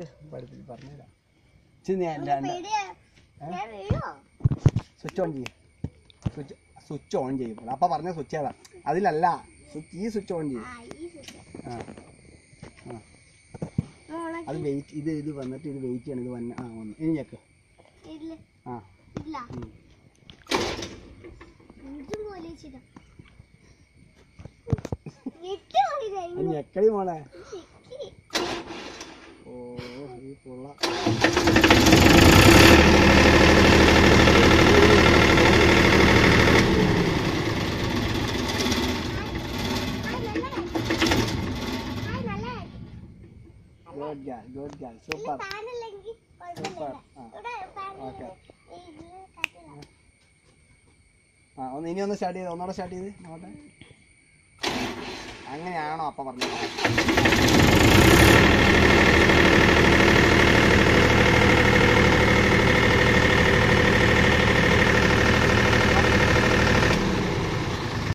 പഠിപ്പിച്ച് പറഞ്ഞുതരാം. Switch on ചെയ്യും. സ്വിച്ച് സ്വിച്ച് ഓൺ ചെയ്യും അപ്പം പറഞ്ഞ സ്വിച്ച് ഏതാ? അതിലല്ല. സ്വിച്ച് ഈ സ്വിച്ച് ഓൺ ചെയ്യും. ആ അത് വെയിറ്റ് ഇത് ഇത് വന്നിട്ട് ഇത് വെയിറ്റ് ചെയ്യണം. ഇത് വന്ന ആ വന്നു. ഇനി ഞെക്ക്. ആ. ഞെക്കടി മോളെ. Good girl good girl super super okay ആ ഒന്ന് ഇനി ഒന്ന് സ്റ്റാർട്ട് ചെയ്ത്? ഒന്നുകൂടെ സ്റ്റാർട്ട് ചെയ്ത്. നോട്ടെ അങ്ങനെയാണോ അപ്പ പറഞ്ഞത്?